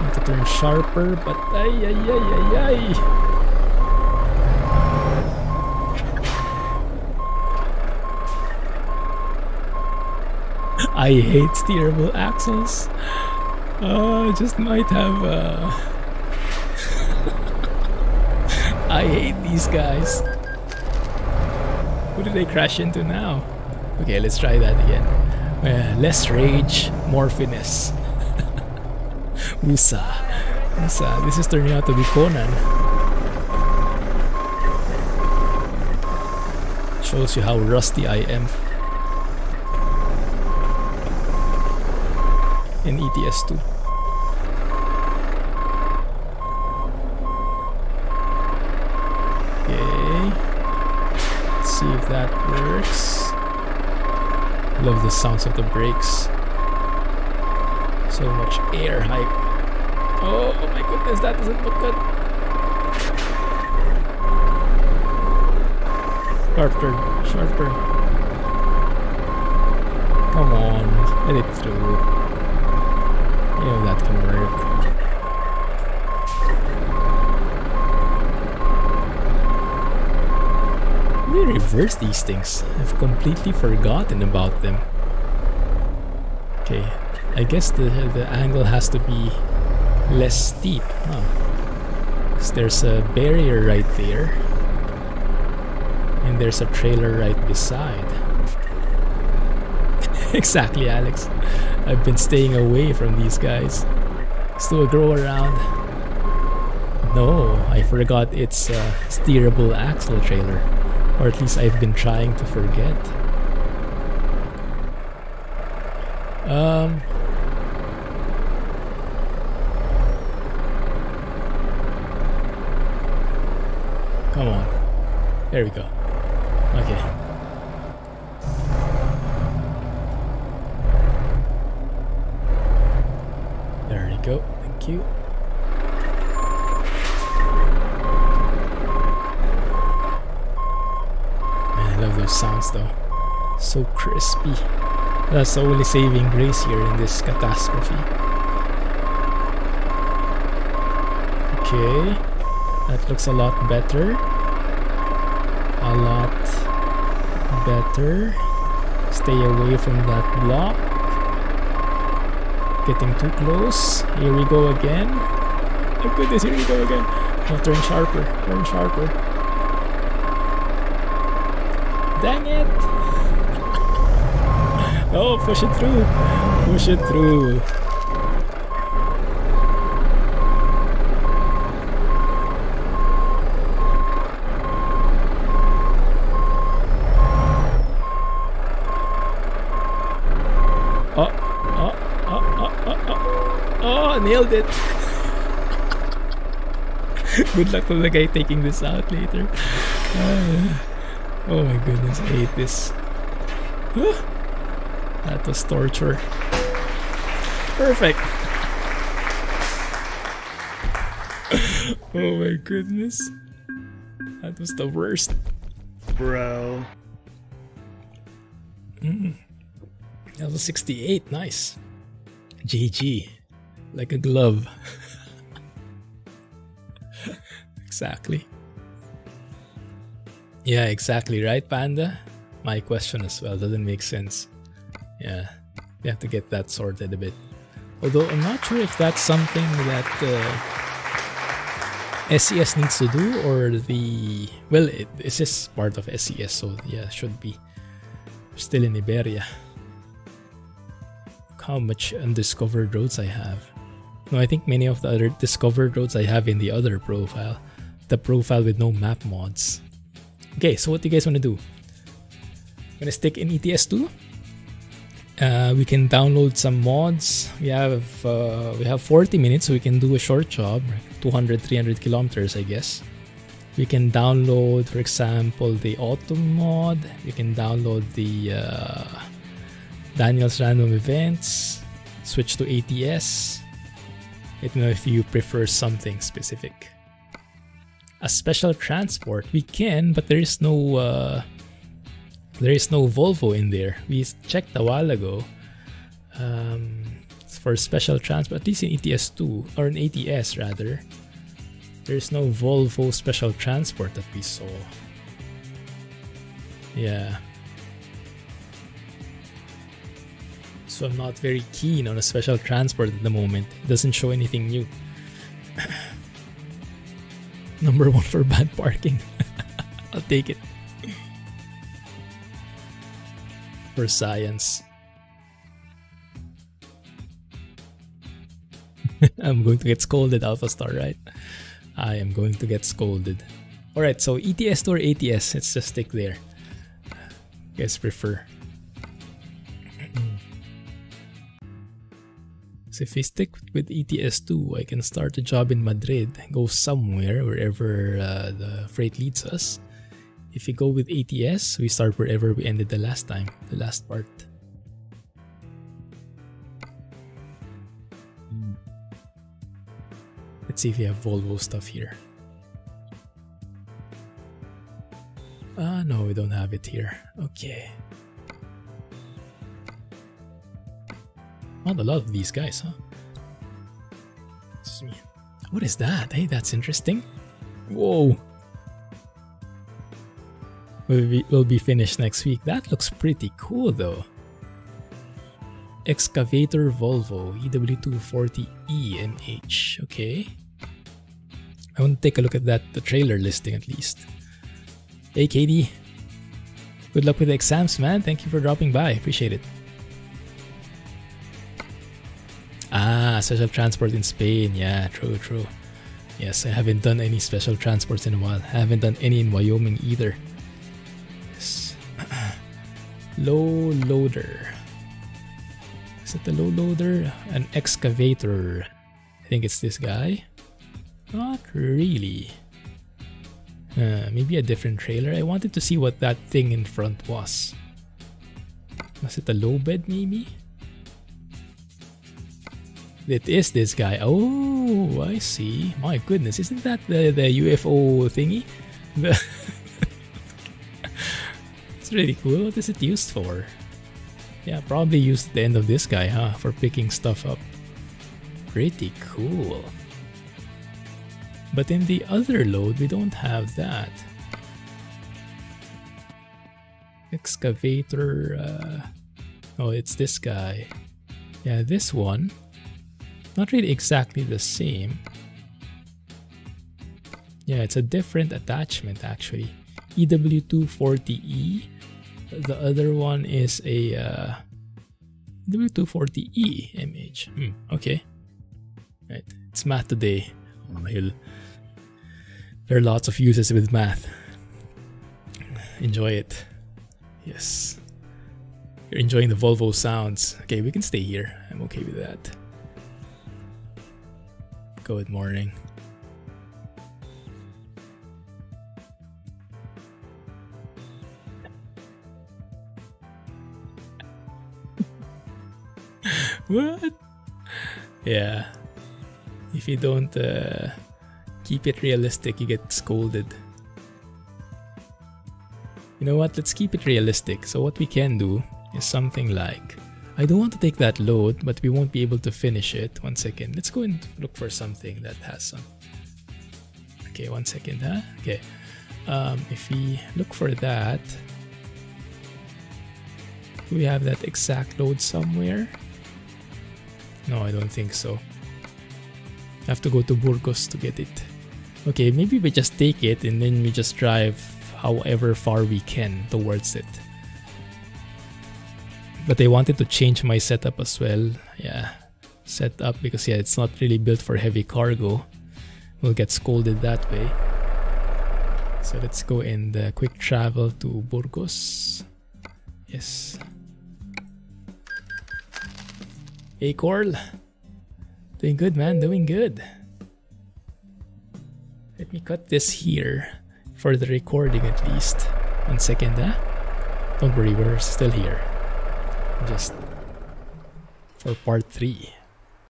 Need to turn sharper, but ay ay ay ay ay. I hate steerable axles. Uh, just might have. Uh... I hate these guys. Who did they crash into now? Okay, let's try that again. Uh, less rage, more finesse. Usa. Usa. This is turning out to be Conan. Shows you how rusty I am. In E ETS2. Okay. Let's see if that works. Love the sounds of the brakes. So much air hype. Oh, my goodness, that doesn't look good. Sharp turn, sharp turn. Come on, let it through. You know that can work. we reverse these things. I've completely forgotten about them. Okay, I guess the the angle has to be less steep. Huh. 'Cause there's a barrier right there. And there's a trailer right beside. exactly, Alex. I've been staying away from these guys. Still a grow around. No, I forgot it's a steerable axle trailer. Or at least I've been trying to forget. Um. Come on. There we go. Okay. There you go. Thank you. Man, I love those sounds though. So crispy. That's the only saving grace here in this catastrophe. Okay. That looks a lot better. A lot better. Stay away from that block. Getting too close. Here we go again. Oh goodness, here we go again. Now turn sharper. Turn sharper. Dang it! Oh, push it through. Push it through. Oh, oh, oh, oh, oh, oh. Oh, nailed it. Good luck to the guy taking this out later. Ah. oh my goodness, I hate this. That was torture. Perfect. oh my goodness. That was the worst. Bro. That was 68. Nice. GG. Like a glove. exactly. Yeah, exactly, right, Panda? My question as well doesn't make sense. Yeah, we have to get that sorted a bit. Although I'm not sure if that's something that uh, SCS needs to do or the. Well, it, it's just part of SCS, so yeah, should be. Still in Iberia. Look how much undiscovered roads I have. No, I think many of the other discovered roads I have in the other profile. The profile with no map mods. Okay, so what do you guys want to do? I'm gonna stick in ETS2. Uh, we can download some mods. We have uh, we have 40 minutes, so we can do a short job, 200, 300 kilometers, I guess. We can download, for example, the autumn mod. We can download the uh, Daniel's random events. Switch to ATS. Let me know if you prefer something specific. A special transport, we can, but there is no uh, there is no Volvo in there. We checked a while ago. Um, for special transport, at least in ETS2 or in ATS rather, there's no Volvo special transport that we saw. Yeah. So I'm not very keen on a special transport at the moment. It doesn't show anything new. Number one for bad parking. I'll take it. For science. I'm going to get scolded, Alpha Star, right? I am going to get scolded. Alright, so ETS or ATS, let's just stick there. You guys prefer. If we stick with ETS2, I can start a job in Madrid, go somewhere, wherever uh, the freight leads us. If we go with ATS, we start wherever we ended the last time, the last part. Let's see if we have Volvo stuff here. Ah, uh, no, we don't have it here. Okay. Not a lot of these guys, huh? What is that? Hey, that's interesting. Whoa. We'll be, we'll be finished next week. That looks pretty cool though. Excavator Volvo EW240E MH. Okay. I want to take a look at that, the trailer listing at least. Hey KD. Good luck with the exams, man. Thank you for dropping by. Appreciate it. Ah, special transport in Spain. Yeah, true, true. Yes, I haven't done any special transports in a while. I haven't done any in Wyoming either. Yes. low loader. Is it the low loader? An excavator. I think it's this guy. Not really. Uh, maybe a different trailer. I wanted to see what that thing in front was. Was it a low bed maybe? It is this guy. Oh, I see. My goodness, isn't that the, the UFO thingy? The it's really cool. What is it used for? Yeah, probably used the end of this guy, huh? For picking stuff up. Pretty cool. But in the other load, we don't have that. Excavator. Uh, oh, it's this guy. Yeah, this one. Not really exactly the same. Yeah, it's a different attachment actually. EW240E. The other one is a uh, EW240E MH. Hmm, okay. Right, it's math today. There are lots of uses with math. Enjoy it. Yes. You're enjoying the Volvo sounds. Okay, we can stay here. I'm okay with that. Good morning. what? Yeah. If you don't uh, keep it realistic, you get scolded. You know what? Let's keep it realistic. So what we can do is something like I don't want to take that load, but we won't be able to finish it. One second. Let's go and look for something that has some. Okay, one second, huh? Okay. Um, if we look for that, do we have that exact load somewhere? No, I don't think so. I have to go to Burgos to get it. Okay, maybe we just take it and then we just drive however far we can towards it but I wanted to change my setup as well. Yeah, setup because yeah, it's not really built for heavy cargo. We'll get scolded that way. So let's go and uh, quick travel to Burgos. Yes. Hey Corl. Doing good man, doing good. Let me cut this here for the recording at least. One second, huh? Don't worry, we're still here. Just for part 3.